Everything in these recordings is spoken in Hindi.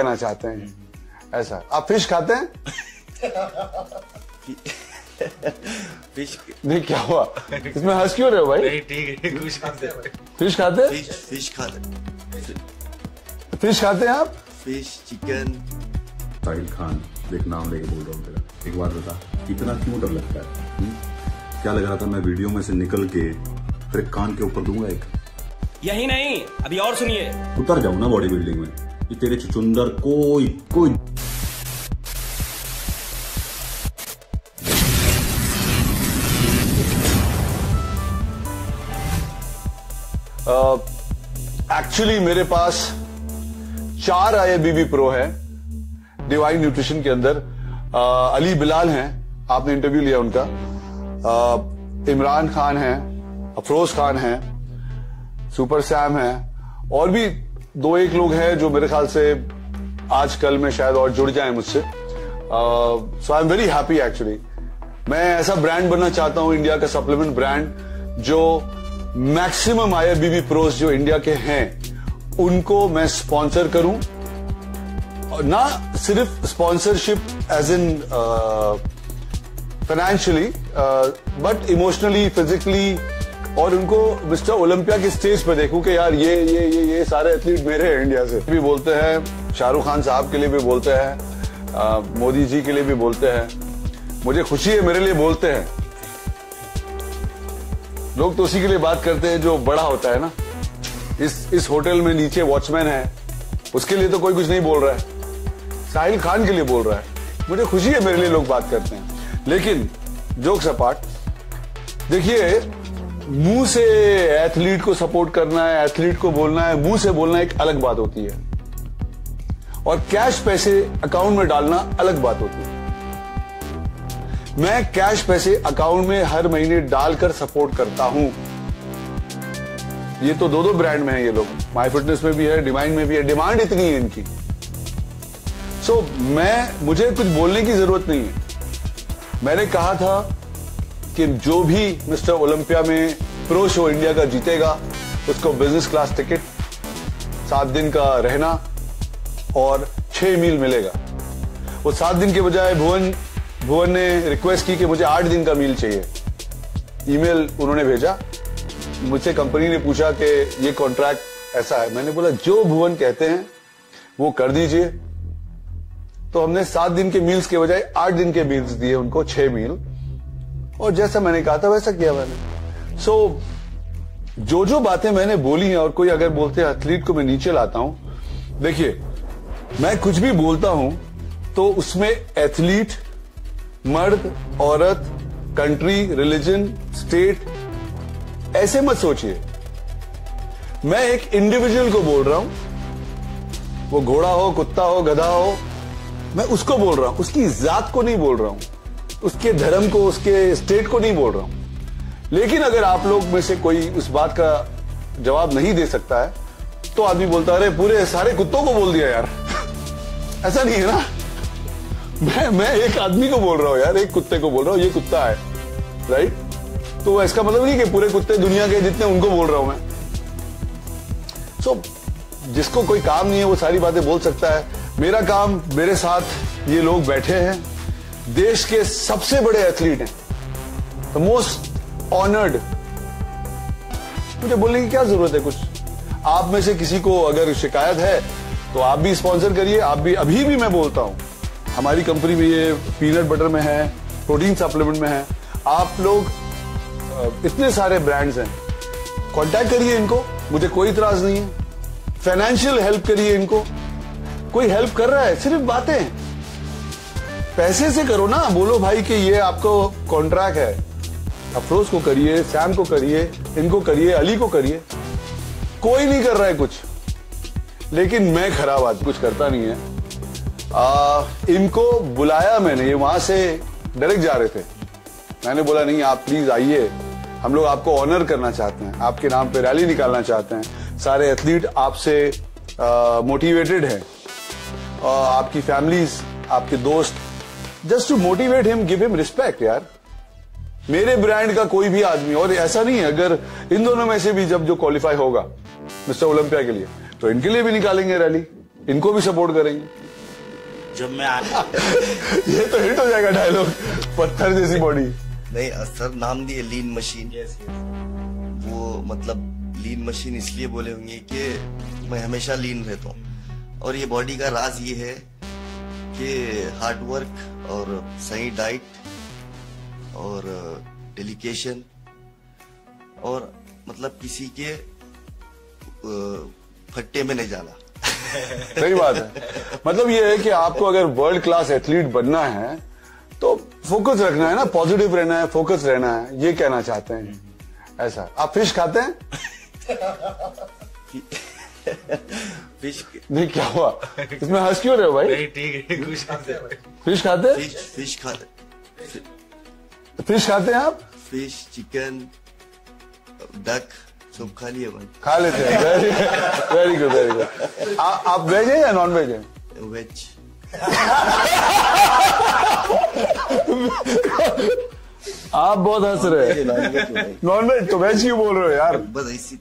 कहना चाहते हैं। ऐसा। आप फ़िश खाते हैं? फ़िश नहीं क्या हुआ? इसमें हंस क्यों रहे हो भाई? नहीं ठीक है कुछ खाते फ़िश खाते हैं? फ़िश फ़िश खाते फ़िश खाते हैं आप? फ़िश चिकन साहिल खान देख नाम लेके बोल रहा हूँ तेरा। एक बात बता इतना क्यों डर लगता है? हुँ? क्या लग रहा था मैं वीडियो में से निकल के फिर कान के ऊपर दूँगा एक? यही नहीं अभी और सुनिए। उतर जाऊँ ना बॉडी बिल्डिंग में? ये तेरे चुचुंदर कोई कोई एक्चुअली uh, मेरे पास चार आई बीबी प्रो है डिवाइन न्यूट्रिशन के अंदर। अ, अली बिलाल हैं आपने इंटरव्यू लिया उनका। अ, इमरान खान हैं अफरोज खान हैं सुपर सैम हैं और भी दो एक लोग हैं जो मेरे ख्याल से आज कल में शायद और जुड़ जाए मुझसे। So I am very happy actually मैं ऐसा ब्रांड बनना चाहता हूँ इंडिया का सप्लीमेंट ब्रांड जो मैक्सिमम आई बीबी प्रोस जो इंडिया के हैं, उनको मैं स्पॉन्सर करूँ। ना सिर्फ़ sponsorship as in financially but emotionally physically और उनको मिस्टर ओलंपिया की स्टेज पे देखूँ कि यार ये ये ये ये सारे एथलीट मेरे हैं इंडिया से। भी बोलते हैं, शाहरुख खान साहब के लिए भी बोलते हैं मोदी जी के लिए भी बोलते हैं। मुझे खुशी है, मेरे लिए बोलते हैं। लोग तो उसी के लिए बात करते हैं जो बड़ा होता है ना। इस इस होटल में नीचे वॉचमैन है, उसके लिए तो कोई कुछ नहीं बोल रहा है। साहिल खान के लिए बोल रहा है। मुझे खुशी है, मेरे लिए लोग बात करते हैं। लेकिन जोक सपाट देखिए मुँह से एथलीट को सपोर्ट करना है एथलीट को बोलना है मुँह से बोलना एक अलग बात होती है। और कैश पैसे अकाउंट में डालना अलग बात होती है। मैं कैश पैसे अकाउंट में हर महीने डालकर सपोर्ट करता हूँ। ये तो दो दो ब्रांड में है ये लोग। माई फिटनेस में भी है डिमाइंड में भी है। डिमांड इतनी है इनकी। सो so, मैं मुझे कुछ बोलने की ज़रूरत नहीं है। मैंने कहा था कि जो भी मिस्टर ओलंपिया में प्रो शो इंडिया का जीतेगा, उसको बिज़नेस क्लास टिकट सात दिन का रहना और छह मील मिलेगा। वो सात दिन के बजाय भुवन भुवन ने रिक्वेस्ट की कि मुझे आठ दिन का मील चाहिए। ईमेल उन्होंने भेजा। मुझसे कंपनी ने पूछा कि ये कॉन्ट्रैक्ट ऐसा है। मैंने बोला, जो भुवन कहते हैं, वो कर दीजिए। तो हमने सात दिन के मील्स के बजाय आठ दिन के मील्स दिए उनको, छह मील और जैसा मैंने कहा था वैसा किया मैंने। सो so, जो जो बातें मैंने बोली हैं और कोई अगर बोलते हैं एथलीट को मैं नीचे लाता हूँ देखिए मैं कुछ भी बोलता हूँ तो उसमें एथलीट मर्द औरत कंट्री रिलीजन स्टेट ऐसे मत सोचिए। मैं एक इंडिविजुअल को बोल रहा हूँ वो घोड़ा हो कुत्ता हो गधा हो मैं उसको बोल रहा हूँ उसकी जात को नहीं बोल रहा हूँ। उसके धर्म को, उसके स्टेट को नहीं बोल रहा हूँ। लेकिन अगर आप लोग में से कोई उस बात का जवाब नहीं दे सकता है तो आदमी बोलता है, अरे, पूरे सारे कुत्तों को बोल दिया यार। ऐसा नहीं है ना? मैं मैं एक आदमी को बोल रहा हूँ यार, एक कुत्ते को बोल रहा हूँ, ये कुत्ता है राइट तो इसका मतलब नहीं कि पूरे कुत्ते दुनिया के जितने उनको बोल रहा हूँ मैं। सो जिसको कोई काम नहीं है, वो सारी बातें बोल सकता है। मेरा काम, मेरे साथ ये लोग बैठे हैं। देश के सबसे बड़े एथलीट हैं। द मोस्ट ऑनर्ड मुझे बोलने की क्या ज़रूरत है कुछ? आप में से किसी को अगर शिकायत है तो आप भी स्पॉन्सर करिए, आप भी, अभी भी मैं बोलता हूँ। हमारी कंपनी में ये पीनट बटर में है प्रोटीन सप्लीमेंट में है। आप लोग इतने सारे ब्रांड्स हैं। कांटेक्ट करिए इनको, मुझे कोई इतराज नहीं है। फाइनेंशियल हेल्प करिए इनको। कोई हेल्प कर रहा है, सिर्फ़ बातें पैसे से करो ना बोलो भाई कि ये आपको कॉन्ट्रैक्ट है। अफरोज को करिए सैम को करिए इनको करिए अली को करिए। कोई नहीं कर रहा है कुछ। लेकिन मैं खराब आदमी कुछ करता नहीं है। आ, इनको बुलाया मैंने ये वहाँ से डायरेक्ट जा रहे थे। मैंने बोला नहीं आप प्लीज़ आइए। हम लोग आपको ऑनर करना चाहते हैं। आपके नाम पे रैली निकालना चाहते हैं। सारे एथलीट आपसे मोटिवेटेड हैं। आपकी फैमिलीज़ आपके दोस्त just to motivate him give him respect यार मेरे ब्रांड का कोई भी आदमी और ऐसा नहीं है अगर इन दोनों में से भी जब जो क्वालिफाई होगा मिस्टर ओलंपिया के लिए तो इनके लिए भी निकालेंगे रैली इनको भी सपोर्ट करेंगे। जब मैं आ- ये तो हिट हो जाएगा डायलॉग पत्थर जैसी बॉडी नहीं सर नाम दिए लीन मशीन वो मतलब लीन मशीन इसलिए बोले होंगे कि मैं हमेशा लीन रहता हूँ। और ये बॉडी का राज ये है कि हार्ड वर्क और सही डाइट और डेलिकेशन और मतलब किसी के फट्टे में नहीं जाना। सही बात है। मतलब ये है कि आपको अगर वर्ल्ड क्लास एथलीट बनना है तो फोकस रखना है ना पॉजिटिव रहना है फोकस रहना है ये कहना चाहते हैं। ऐसा। आप फ़िश खाते हैं? नहीं क्या हुआ? इसमें हंस क्यों रहे हो भाई? नहीं ठीक है कुछ खाते फ़िश खाते हैं? फ़िश फ़िश खाते फ़िश खाते हैं आप? फ़िश चिकन डक सब खा लिए भाई। खा लेते हैं। Very very good very good आप वेज है या नॉन वेज है? वेज आप बहुत हंस रहे हैं। नॉन वेज तो वेज क्यों बोल रहे हो यार? बस ऐसी।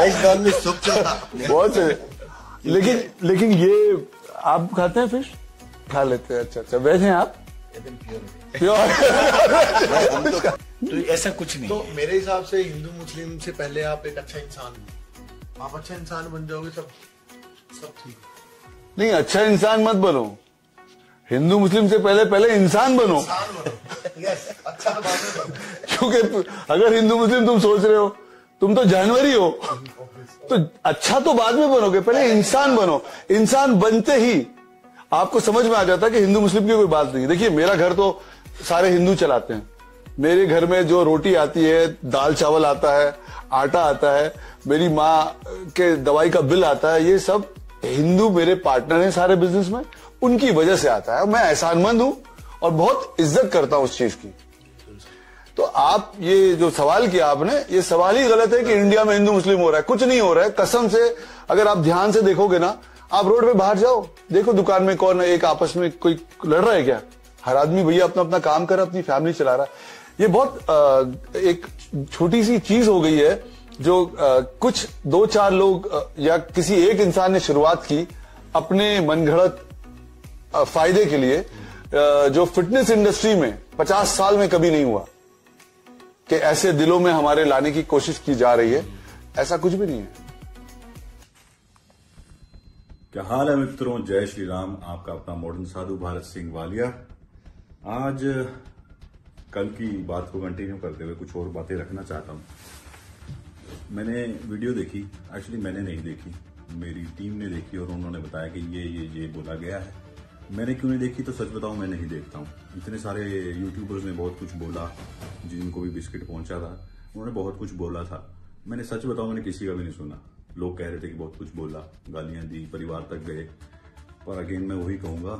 वेज नॉन में सब चलता बहुत लेकिन लेकिन ये आप खाते हैं फ़िश खा लेते हैं अच्छा अच्छा। वेज हैं आप? प्योर तो ऐसा कुछ नहीं। तो मेरे हिसाब से हिंदू मुस्लिम से पहले आप एक अच्छा इंसान हो। आप अच्छा इंसान बन जाओगे सब सब ठीक। नहीं अच्छा इंसान मत बनो। हिंदू मुस्लिम से पहले पहले इंसान बनो। अच्छा तो बाद में बनो। क्योंकि अगर हिंदू मुस्लिम तुम सोच रहे हो तुम तो जानवर ही। हो तो अच्छा तो बाद में बनोगे पहले इंसान बनो। इंसान बनते ही आपको समझ में आ जाता है कि हिंदू मुस्लिम की कोई बात नहीं देखिए मेरा घर तो सारे हिंदू चलाते हैं। मेरे घर में जो रोटी आती है दाल चावल आता है आटा आता है मेरी माँ के दवाई का बिल आता है ये सब हिंदू मेरे पार्टनर हैं सारे बिज़नेस में। उनकी वजह से आता है। मैं एहसानमंद हूँ और बहुत इज़्ज़त करता हूँ उस चीज़ की। तो आप ये जो सवाल किया आपने ये सवाल ही गलत है कि इंडिया में हिंदू मुस्लिम हो रहा है। कुछ नहीं हो रहा है। कसम से अगर आप ध्यान से देखोगे ना आप रोड पे बाहर जाओ देखो दुकान में कौन है एक आपस में कोई लड़ रहा है क्या? हर आदमी भैया अपना अपना काम कर अपनी फैमिली चला रहा है। ये बहुत अ, एक छोटी सी चीज़ हो गई है जो अ, कुछ दो चार लोग अ, या किसी एक इंसान ने शुरुआत की अपने मनगढ़ंत फ़ायदे के लिए जो फिटनेस इंडस्ट्री में 50 साल में कभी नहीं हुआ, कि ऐसे दिलों में हमारे लाने की कोशिश की जा रही है, ऐसा कुछ भी नहीं है। क्या हाल है मित्रों? जय श्री राम, आपका अपना मॉडर्न साधु भारत सिंह वालिया आज, कल की बात को कंटिन्यू करते हुए कुछ और बातें रखना चाहता हूँ। मैंने वीडियो देखी एक्चुअली मैंने नहीं देखी, मेरी टीम ने देखी और उन्होंने बताया कि ये ये ये बोला गया है। मैंने क्यों नहीं देखी तो सच बताऊँ मैं नहीं देखता हूँ। इतने सारे यूट्यूबर्स ने बहुत कुछ बोला, जिनको भी बिस्किट पहुँचा था, उन्होंने बहुत कुछ बोला था। मैंने सच बताऊँ, मैंने किसी का भी नहीं सुना। लोग कह रहे थे कि बहुत कुछ बोला, गालियाँ दी, परिवार तक गए। पर अगेन मैं वही कहूँगा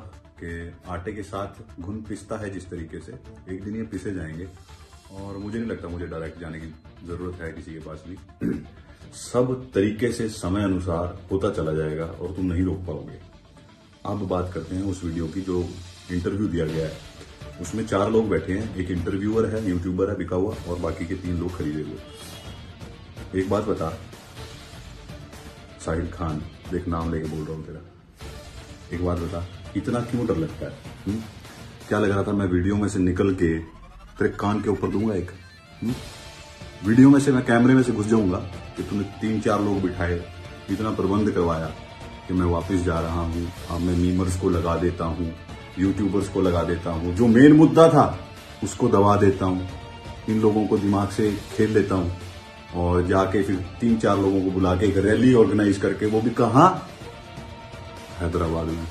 कि आटे के साथ घुन पिसता है जिस तरीके से, एक दिन ये पिसे जाएँगे। और मुझे नहीं लगता मुझे डायरेक्ट जाने की ज़रूरत है किसी के पास भी। सब तरीके से समय अनुसार होता चला जाएगा और तुम नहीं रोक पाओगे। अब बात करते हैं उस वीडियो की जो इंटरव्यू दिया गया है। उसमें चार लोग बैठे हैं, एक इंटरव्यूअर है, यूट्यूबर है, बिका हुआ, और बाकी के तीन लोग खरीदे हुए। एक बात बता, साहिल खान, देख नाम लेके बोल रहा हूँ तेरा। एक बात बता, इतना क्यों डर लगता है? हुँ? क्या लग रहा था मैं वीडियो में से निकल के तेरे कान के ऊपर दूँगा एक? हुँ? वीडियो में से, मैं कैमरे में से घुस जाऊँगा कि तूने तीन चार लोग बिठाए, इतना प्रबंध करवाया। कि मैं वापस जा रहा हूँ, अब मैं मीमर्स को लगा देता हूँ, यूट्यूबर्स को लगा देता हूँ, जो मेन मुद्दा था, उसको दबा देता हूँ, इन लोगों को दिमाग से खेल लेता हूँ और जाके फिर तीन चार लोगों को बुला के एक रैली ऑर्गेनाइज करके, वो भी कहा? हैदराबाद में।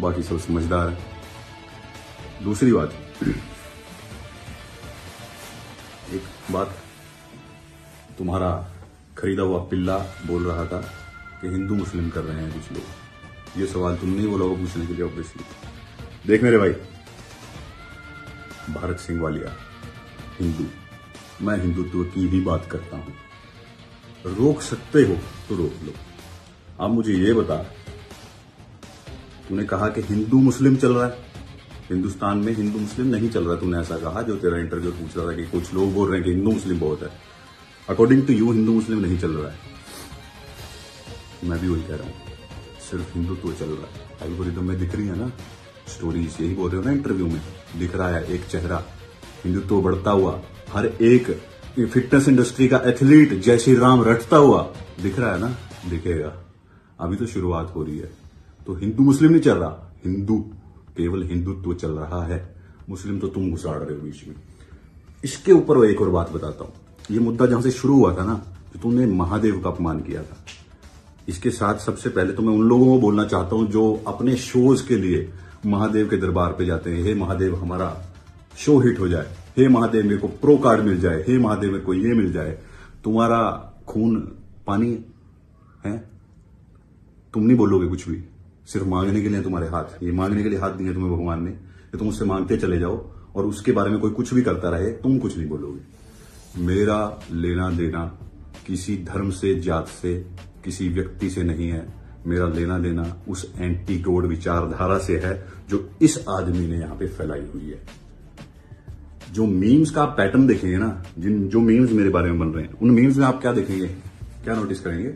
बाकी सब समझदार है। दूसरी बात, एक बात, तुम्हारा खरीदा हुआ पिल्ला बोल रहा था कि हिंदू मुस्लिम कर रहे हैं कुछ लोग। ये सवाल तुम नहीं बोला पूछने के लिए ऑब्वियसली देख मेरे भाई, भारत सिंह वालिया, हिंदू। मैं हिंदुत्व की ही बात करता हूँ। रोक सकते हो तो रोक लो। आप मुझे ये बता, तूने कहा कि हिंदू मुस्लिम चल रहा है? हिंदुस्तान में हिंदू मुस्लिम नहीं चल रहा तूने ऐसा कहा, जो तेरा इंटरव्यू पूछ रहा था कि कुछ लोग बोल रहे हैं कि हिंदू मुस्लिम बहुत है। According to you Hindu Muslim नहीं चल रहा है। मैं भी वही कह रहा हूँ। सिर्फ़ हिंदुत्व चल रहा है। एल्गोरिदम में दिख रही है ना? स्टोरीज यही बोल रहे हो ना इंटरव्यू में? दिख रहा है एक चेहरा। हिंदुत्व बढ़ता हुआ, हर एक फिटनेस इंडस्ट्री का एथलीट जय श्री राम रटता हुआ दिख रहा है ना? दिखेगा। अभी तो शुरुआत हो रही है। तो हिंदू मुस्लिम नहीं चल रहा। हिंदू, केवल हिंदुत्व चल रहा है। मुस्लिम तो तुम घुसाड़ रहे हो बीच में। इसके ऊपर एक और बात बताता हूँ। ये मुद्दा जहाँ से शुरू हुआ था ना तो तुमने महादेव का अपमान किया था। इसके साथ सबसे पहले तो मैं उन लोगों को बोलना चाहता हूँ जो अपने शोज़ के लिए महादेव के दरबार पे जाते हैं। हे महादेव, हमारा शो हिट हो जाए। हे महादेव, मेरे को प्रो कार्ड मिल जाए। हे महादेव, मेरे को ये मिल जाए। तुम्हारा खून पानी है? तुम नहीं बोलोगे कुछ भी। सिर्फ़ मांगने के लिए तुम्हारे हाथ। ये मांगने के लिए हाथ दिए तुम्हें भगवान ने। कि तुम उससे मांगते चले जाओ और उसके बारे में कोई कुछ भी करता रहे, तुम कुछ नहीं बोलोगे। मेरा लेना देना किसी धर्म से, जात से किसी व्यक्ति से नहीं है। मेरा लेना देना उस एंटी गोड विचारधारा से है जो इस आदमी ने यहाँ पे फैलाई हुई है। जो मीम्स का पैटर्न देखेंगे ना, जिन, जो मीम्स मेरे बारे में बन रहे हैं, उन मीम्स में आप क्या देखेंगे? क्या नोटिस करेंगे?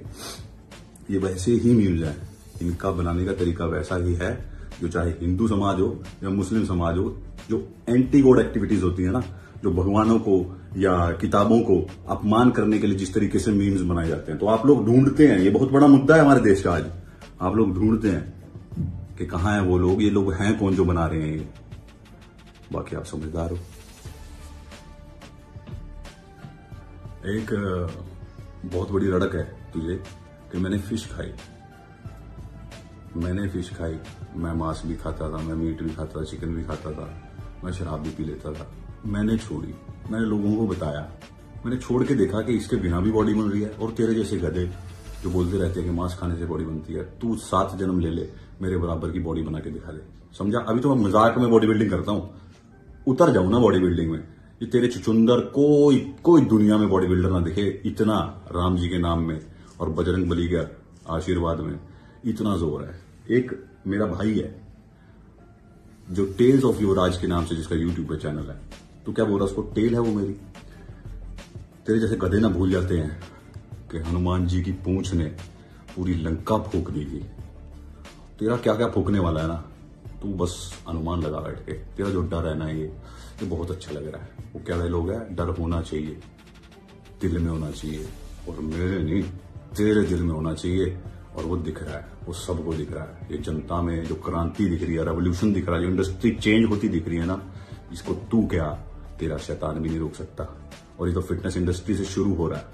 ये वैसे ही मीम्स हैं। इनका बनाने का तरीका वैसा ही है, जो चाहे हिंदू समाज हो या मुस्लिम समाज हो, जो एंटी गोड एक्टिविटीज़ होती है ना जो भगवानों को या किताबों को अपमान करने के लिए जिस तरीके से मीम्स बनाए जाते हैं। तो आप लोग ढूंढते हैं, ये बहुत बड़ा मुद्दा है हमारे देश का आज। आप लोग ढूंढते हैं कि कहा है वो लोग, ये लोग हैं कौन जो बना रहे हैं ये। बाकी आप समझदार हो। एक, बहुत बड़ी रड़क है तुझे कि मैंने फ़िश खाई। मैंने फ़िश खाई। मैं मांस भी खाता था, मैं मीट भी खाता था, चिकन भी खाता था, मैं शराब भी पी लेता था। मैंने छोड़ी, मैंने लोगों को बताया। मैंने छोड़ के देखा कि इसके बिना भी बॉडी बन रही है और तेरे जैसे गधे जो बोलते रहते हैं कि मांस खाने से बॉडी बनती है, तू सात जन्म ले ले, मेरे बराबर की बॉडी बना के दिखा दे। समझा? अभी तो मैं मज़ाक में बॉडी बिल्डिंग करता हूँ। उतर जाऊँ ना बॉडी बिल्डिंग में ये तेरे चुचुंदर कोई कोई दुनिया में बॉडी बिल्डर ना दिखे इतना राम जी के नाम में और बजरंग बली के आशीर्वाद में। इतना ज़ोर है। एक मेरा भाई है, जो टेल्स ऑफ़ युवराज के नाम से जिसका यूट्यूब पर चैनल है। तो क्या बोल रहा उसको टेल है वो मेरी। तेरे जैसे गधे ना भूल जाते हैं कि हनुमान जी की पूंछ ने पूरी लंका फूक दी थी। तेरा क्या क्या फूकने वाला है ना? तू बस अनुमान लगा बैठ। के तेरा जो डर है ना ये ये बहुत अच्छा लग रहा है। वो क्या लोग है? डर होना चाहिए। दिल में होना चाहिए। और मेरे नहीं, तेरे दिल में होना चाहिए। और वो दिख रहा है। वो सबको दिख रहा है। ये जनता में जो क्रांति दिख रही है रेवोल्यूशन दिख रहा है, जो इंडस्ट्री चेंज होती दिख रही है ना, इसको तू क्या तेरा शैतान भी नहीं रोक सकता। और ये तो फिटनेस इंडस्ट्री से शुरू हो रहा है।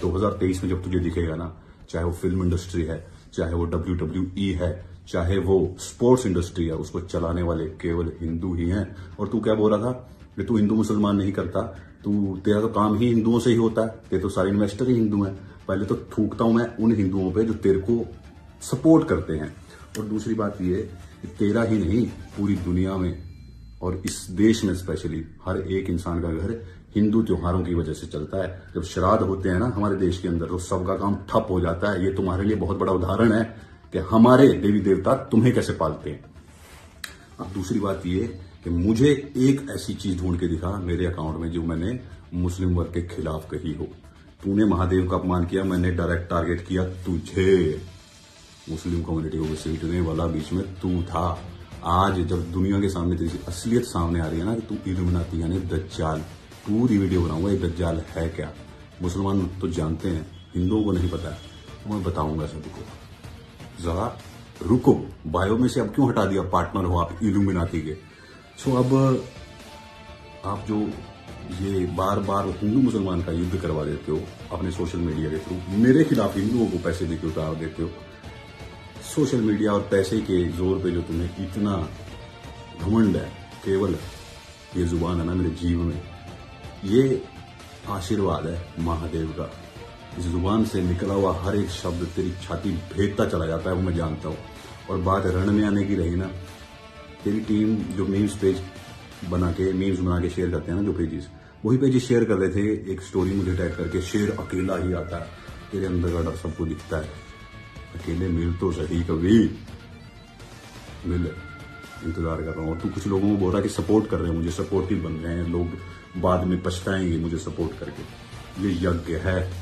2023 में जब तुझे दिखेगा ना, चाहे वो फ़िल्म इंडस्ट्री है, चाहे वो डब्ल्यू डब्ल्यू ई है, चाहे वो स्पोर्ट्स इंडस्ट्री है, उसको चलाने वाले केवल हिंदू ही हैं। और तू क्या बोल रहा था? कि तू हिंदू मुसलमान नहीं करता। तू, तेरा तो काम ही हिंदुओं से ही होता है। तेरे तो सारे इन्वेस्टर ही हिंदू हैं। पहले तो थूकता हूँ मैं उन हिंदुओं पे जो तेरे को सपोर्ट करते हैं। और दूसरी बात कि तेरा ही नहीं, पूरी दुनिया में और इस देश में स्पेशली हर एक इंसान का घर हिंदू त्योहारों की वजह से चलता है। जब श्राद्ध होते हैं ना हमारे देश के अंदर तो सबका काम ठप हो जाता है। ये तुम्हारे लिए बहुत बड़ा उदाहरण है कि हमारे देवी देवता तुम्हें कैसे पालते हैं। अब दूसरी बात ये कि मुझे एक ऐसी चीज़ ढूंढ के दिखा मेरे अकाउंट में जो मैंने मुस्लिम वर्ग के खिलाफ कही हो। तूने महादेव का अपमान किया, मैंने डायरेक्ट टारगेट किया तुझे। मुस्लिम कम्युनिटी को घसीटने वाला बीच में तू था। आज जब दुनिया के सामने तेरी असलियत सामने आ रही है ना, कि तू इल्यूमिनाती यानी दज्जाल, पूरी वीडियो बनाऊँगा ये दज्जाल है क्या? मुसलमान तो जानते हैं, हिंदुओं को नहीं पता। है तो मैं बताऊँगा सबको जरा रुको, बायो में से अब क्यों हटा दिया पार्टनर हो आप इल्यूमिनाती के? सो अब, आप जो ये बार बार हिंदू मुसलमान का युद्ध करवा देते हो, अपने सोशल मीडिया के थ्रू मेरे खिलाफ हिंदुओं को पैसे देके उतार देते हो सोशल मीडिया और पैसे के ज़ोर पे जो तुम्हें इतना घमंड है, केवल ये ज़ुबान है ना मेरे जीव में, ये आशीर्वाद है महादेव का। इस ज़ुबान से निकला हुआ हर एक शब्द तेरी छाती भेदता चला जाता है, वो मैं जानता हूँ। और बात रण में आने की रही ना, तेरी टीम जो मीम्स पेज बना के मीम्स बना के शेयर करते हैं ना जो पेजेस वही पेजेस शेयर कर रहे थे, एक स्टोरी मुझे टैग करके, शेर अकेला ही आता है, तेरे अंदर का डर सबको दिखता है। अकेले मिल तो सही कभी। मिल, इंतज़ार कर रहा हूँ। और तू कुछ लोगों को बोल रहा कि सपोर्ट कर रहे हैं मुझे सपोर्टिव बन रहे हैं लोग। बाद में पछताएँगे मुझे सपोर्ट करके। ये यज्ञ है।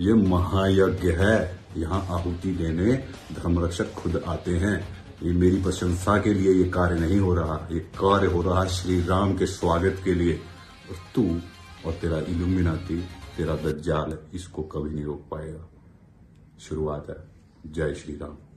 ये महायज्ञ है। यहाँ आहुति देने धर्मरक्षक खुद आते हैं। ये मेरी प्रशंसा के लिए ये कार्य नहीं हो रहा। ये कार्य हो रहा श्री राम के स्वागत के लिए। और तू और तेरा इल्यूमिनाती तेरा दज्जाल, इसको कभी नहीं रोक पाएगा। शुरुआत है। जय श्री राम।